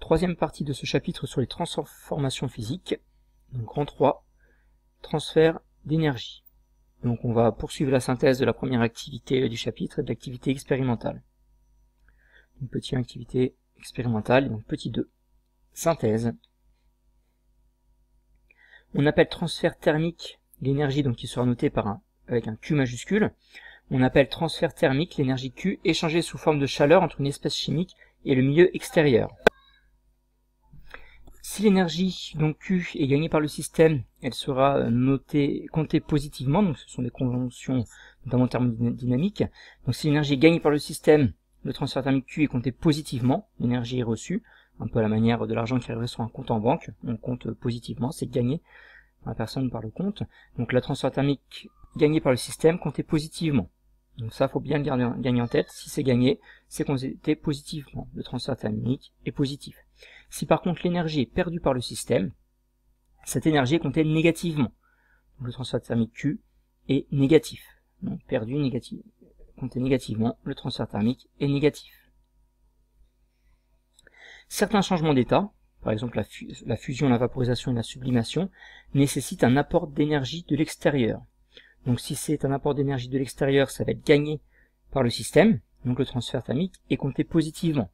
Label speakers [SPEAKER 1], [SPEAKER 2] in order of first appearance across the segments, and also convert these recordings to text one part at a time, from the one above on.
[SPEAKER 1] troisième partie de ce chapitre sur les transformations physiques. Donc en 3, transfert d'énergie. Donc on va poursuivre la synthèse de la première activité du chapitre et de l'activité expérimentale. Une petite activité expérimentale, donc petit 2. Synthèse. On appelle transfert thermique l'énergie donc qui sera notée par un, avec un Q majuscule. On appelle transfert thermique l'énergie Q échangée sous forme de chaleur entre une espèce chimique et le milieu extérieur. Si l'énergie donc Q est gagnée par le système, elle sera euh, notée, comptée positivement, donc ce sont des conventions notamment thermodynamiques. Donc si l'énergie est gagnée par le système, le transfert thermique Q est compté positivement, l'énergie est reçue, un peu à la manière de l'argent qui arriverait sur un compte en banque, on compte positivement, c'est gagné par la personne par le compte. Donc la transfert thermique gagnée par le système comptée positivement. Donc ça, faut bien le garder, gagner en tête. Si c'est gagné, c'est compté positivement. Le transfert thermique est positif. Si par contre l'énergie est perdue par le système, cette énergie est comptée négativement. le transfert thermique Q est négatif. Donc perdu négatif. Compté négativement, le transfert thermique est négatif. Certains changements d'état, par exemple la, la, fusion, la vaporisation et la sublimation, nécessitent un apport d'énergie de l'extérieur. Donc si c'est un apport d'énergie de l'extérieur, ça va être gagné par le système, donc le transfert thermique est compté positivement.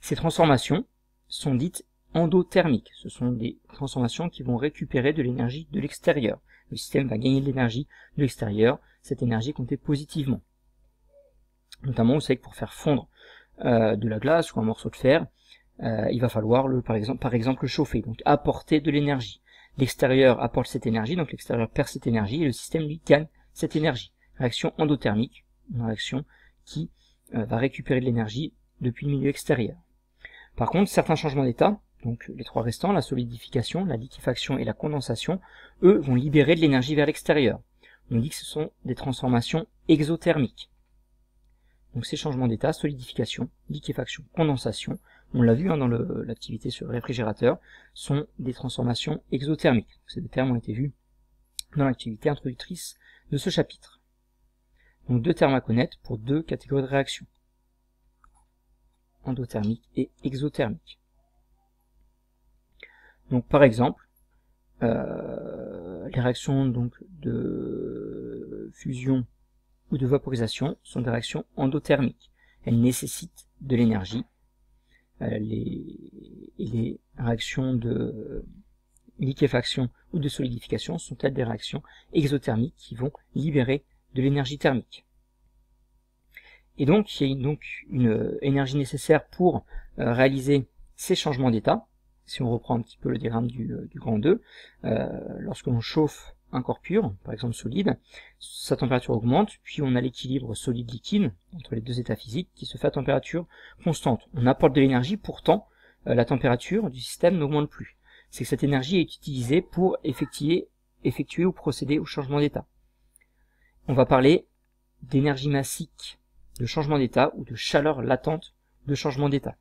[SPEAKER 1] Ces transformations, sont dites endothermiques. Ce sont des transformations qui vont récupérer de l'énergie de l'extérieur. Le système va gagner de l'énergie de l'extérieur, cette énergie comptée positivement. Notamment, vous savez que pour faire fondre euh, de la glace ou un morceau de fer, euh, il va falloir le, par exemple, par exemple le chauffer, donc apporter de l'énergie. L'extérieur apporte cette énergie, donc l'extérieur perd cette énergie et le système lui gagne cette énergie. Réaction endothermique, une réaction qui euh, va récupérer de l'énergie depuis le milieu extérieur. Par contre, certains changements d'état, donc les trois restants, la solidification, la liquéfaction et la condensation, eux vont libérer de l'énergie vers l'extérieur. On dit que ce sont des transformations exothermiques. Donc ces changements d'état, solidification, liquéfaction, condensation, on l'a vu hein, dans l'activité sur le réfrigérateur, sont des transformations exothermiques. Ces deux termes ont été vus dans l'activité introductrice de ce chapitre. Donc deux termes à connaître pour deux catégories de réactions endothermique et exothermique. Donc par exemple, euh, les réactions donc de fusion ou de vaporisation sont des réactions endothermiques. Elles nécessitent de l'énergie. Euh, les, les réactions de liquéfaction ou de solidification sont elles des réactions exothermiques qui vont libérer de l'énergie thermique. Et donc, il y a donc une euh, énergie nécessaire pour euh, réaliser ces changements d'état. Si on reprend un petit peu le diagramme du, euh, du grand 2, lorsque l'on chauffe un corps pur, par exemple solide, sa température augmente, puis on a l'équilibre solide-liquide entre les deux états physiques qui se fait à température constante. On apporte de l'énergie, pourtant la température du système n'augmente plus. C'est que cette énergie est utilisée pour effectuer, effectuer ou procéder au changement d'état. On va parler d'énergie massique de changement d'état ou de chaleur latente de changement d'état.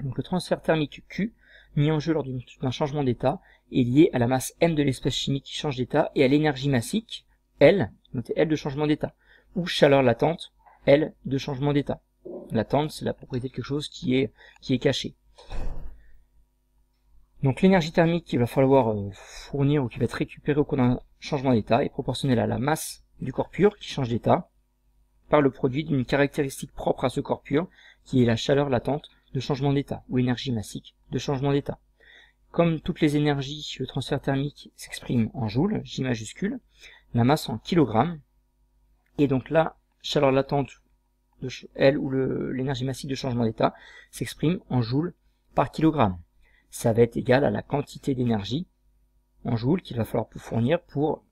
[SPEAKER 1] Donc le transfert thermique Q mis en jeu lors d'un changement d'état est lié à la masse m de l'espèce chimique qui change d'état et à l'énergie massique L, notez L de changement d'état, ou chaleur latente L de changement d'état. Latente, c'est la propriété de quelque chose qui est, qui est caché. Donc l'énergie thermique qu'il va falloir euh, fournir ou qui va être récupérée au cours d'un changement d'état est proportionnelle à la masse du corps pur qui change d'état par le produit d'une caractéristique propre à ce corps pur, qui est la chaleur latente de changement d'état, ou énergie massique de changement d'état. Comme toutes les énergies, le transfert thermique s'exprime en joules, J majuscule, la masse en kilogrammes, et donc la chaleur latente, de elle ou l'énergie massique de changement d'état, s'exprime en joules par kilogramme. Ça va être égal à la quantité d'énergie en joules qu'il va falloir fournir pour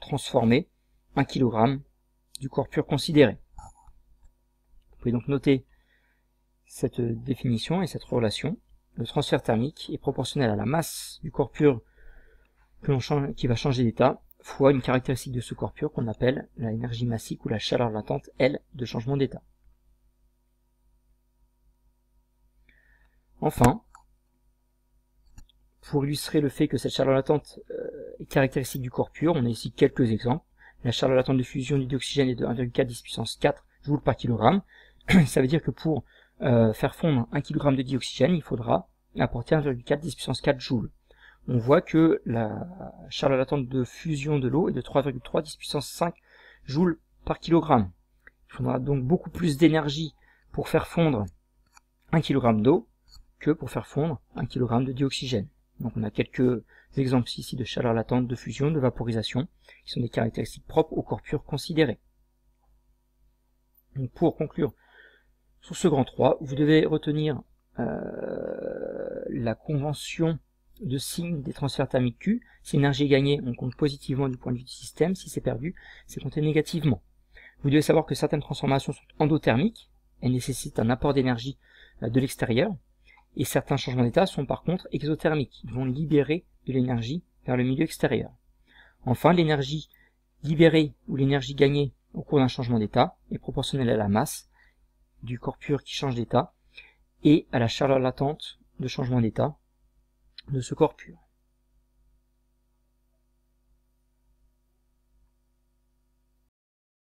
[SPEAKER 1] transformer un kilogramme du corps pur considéré. Vous pouvez donc noter cette définition et cette relation. Le transfert thermique est proportionnel à la masse du corps pur que change, qui va changer d'état fois une caractéristique de ce corps pur qu'on appelle l'énergie massique ou la chaleur latente L de changement d'état. Enfin, pour illustrer le fait que cette chaleur latente euh, est caractéristique du corps pur, on a ici quelques exemples. La chaleur latente de fusion du dioxygène est de 1,4 10 puissance 4 joules par kilogramme. Ça veut dire que pour euh, faire fondre 1 kg de dioxygène, il faudra apporter 1,4 10 puissance 4 joules. On voit que la charge latente de fusion de l'eau est de 3,3 10 puissance 5 joules par kilogramme. Il faudra donc beaucoup plus d'énergie pour faire fondre 1 kg d'eau que pour faire fondre 1 kg de dioxygène. Donc on a quelques exemples ici de chaleur latente, de fusion, de vaporisation, qui sont des caractéristiques propres au corps pur considéré. Donc pour conclure sur ce grand 3, vous devez retenir euh, la convention de signe des transferts thermiques Q. Si l'énergie est gagnée, on compte positivement du point de vue du système. Si c'est perdu, c'est compté négativement. Vous devez savoir que certaines transformations sont endothermiques. Elles nécessitent un apport d'énergie euh, de l'extérieur. Et certains changements d'état sont par contre exothermiques. Ils vont libérer de l'énergie vers le milieu extérieur. Enfin, l'énergie libérée ou l'énergie gagnée au cours d'un changement d'état est proportionnelle à la masse du corps pur qui change d'état et à la chaleur latente de changement d'état de ce corps pur.